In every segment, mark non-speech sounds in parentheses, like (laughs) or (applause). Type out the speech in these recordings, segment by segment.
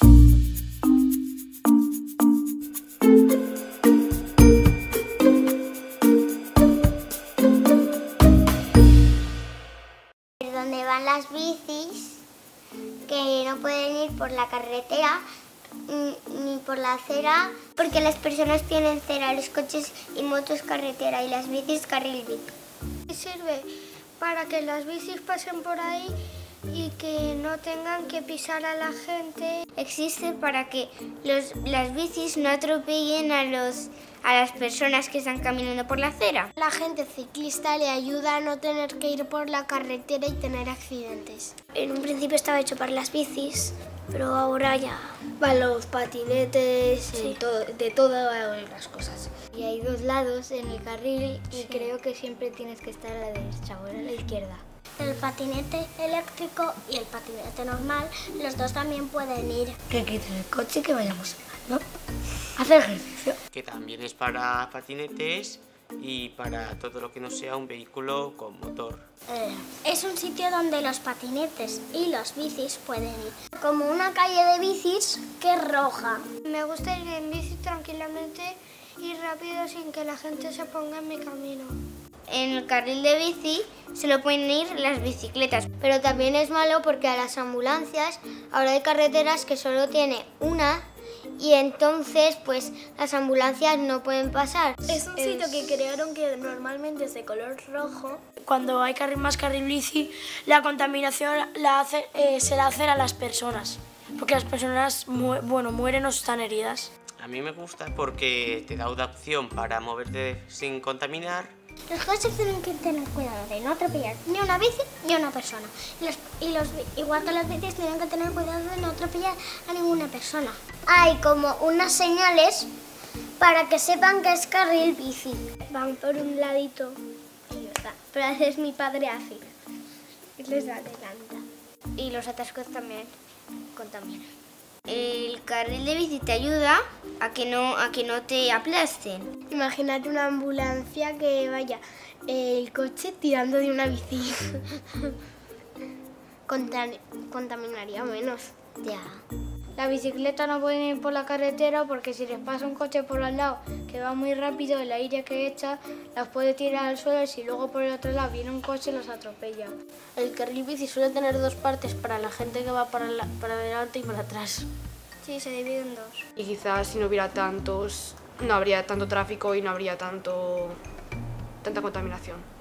Donde van las bicis, que no pueden ir por la carretera mm, ni por la acera, porque las personas tienen cera, los coches y motos carretera y las bicis carril bici. Sirve para que las bicis pasen por ahí y que no tengan que pisar a la gente. Existe para que los, las bicis no atropellen a, los, a las personas que están caminando por la acera. La gente ciclista le ayuda a no tener que ir por la carretera y tener accidentes. En un principio estaba hecho para las bicis, pero ahora ya... Para los patinetes, sí. todo, de todas las cosas. Y hay dos lados en el carril y sí. creo que siempre tienes que estar a la derecha o a la izquierda. El patinete eléctrico y el patinete normal, los dos también pueden ir. Que quiten el coche y que vayamos ¿no? a hacer ejercicio. Que también es para patinetes y para todo lo que no sea un vehículo con motor. Eh, es un sitio donde los patinetes y los bicis pueden ir. Como una calle de bicis que es roja. Me gusta ir en bici tranquilamente y rápido sin que la gente se ponga en mi camino. En el carril de bici solo pueden ir las bicicletas, pero también es malo porque a las ambulancias ahora hay carreteras que solo tiene una y entonces pues las ambulancias no pueden pasar. Es un sitio que crearon que normalmente es de color rojo. Cuando hay carril, más carril bici, la contaminación la hace, eh, se la hacen a las personas, porque las personas mu bueno, mueren o están heridas. A mí me gusta porque te da una opción para moverte sin contaminar los coches tienen que tener cuidado de no atropellar ni una bici ni una persona. Y los, igual que las bicis tienen que tener cuidado de no atropellar a ninguna persona. Hay como unas señales para que sepan que es carril bici. Van por un ladito y está. Pero a mi padre hace y les adelanta. Y los atascos también contaminan. El carril de bici te ayuda a que no, a que no te aplasten. Imagínate una ambulancia que vaya el coche tirando de una bici. (laughs) Contaminaría menos. Ya. La bicicleta no pueden ir por la carretera porque si les pasa un coche por al lado que va muy rápido, el aire que echa las puede tirar al suelo y si luego por el otro lado viene un coche los atropella. El carril bici suele tener dos partes para la gente que va para, la, para adelante y para atrás. Sí, se divide en dos. Y quizás si no hubiera tantos, no habría tanto tráfico y no habría tanto, tanta contaminación.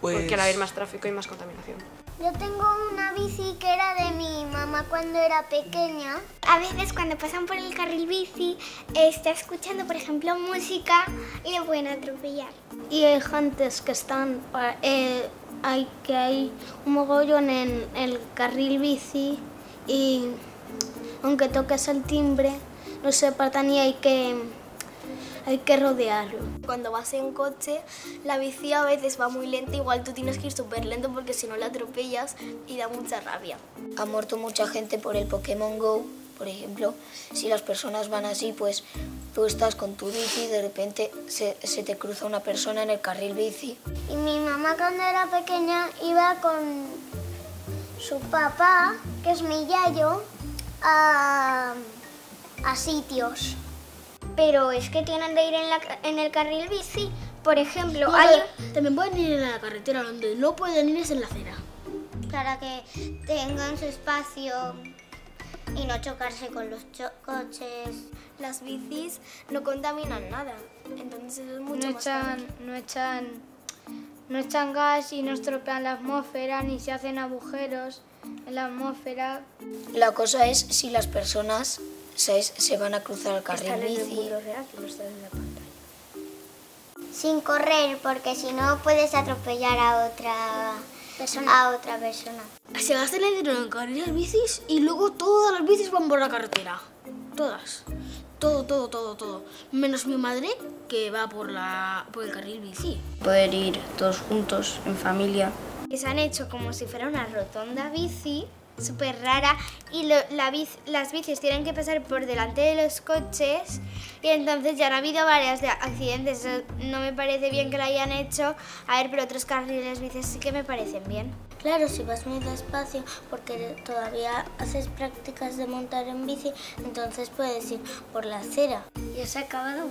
Pues... Porque al haber más tráfico hay más contaminación. Yo tengo una bici que era de mi mamá cuando era pequeña. A veces cuando pasan por el carril bici está escuchando, por ejemplo, música y le pueden atropellar. Y hay gentes que están, eh, hay, que hay un mogollón en el carril bici y aunque toques el timbre no se apartan y hay que hay que rodearlo. Cuando vas en coche, la bici a veces va muy lenta, igual tú tienes que ir súper lento porque si no la atropellas y da mucha rabia. Ha muerto mucha gente por el Pokémon GO, por ejemplo. Si las personas van así, pues tú estás con tu bici y de repente se, se te cruza una persona en el carril bici. Y mi mamá cuando era pequeña iba con su papá, que es mi yayo, a, a sitios pero es que tienen de ir en, la, en el carril bici. Por ejemplo, no, hay... también pueden ir en la carretera, donde no pueden ir es en la acera. Para que tengan su espacio y no chocarse con los coches. Las bicis no contaminan nada, entonces es mucho no más echan, fácil. no echan, no echan gas y no estropean la atmósfera ni se hacen agujeros en la atmósfera. La cosa es si las personas se, se van a cruzar el carril Están en el bici. mundo real, no están en la pantalla. Sin correr, porque si no puedes atropellar a otra persona. A otra persona. Se gastan el dinero en carriles bicis y luego todas las bicis van por la carretera. Todas. Todo, todo, todo, todo. Menos mi madre, que va por, la, por el carril bici. Poder ir todos juntos, en familia. Que se han hecho como si fuera una rotonda bici súper rara y lo, la bici, las bicis tienen que pasar por delante de los coches y entonces ya han habido varios de accidentes. Eso no me parece bien que lo hayan hecho. A ver, pero otros carriles bicis sí que me parecen bien. Claro, si vas muy despacio porque todavía haces prácticas de montar en bici, entonces puedes ir por la acera. ¿Ya se ha acabado?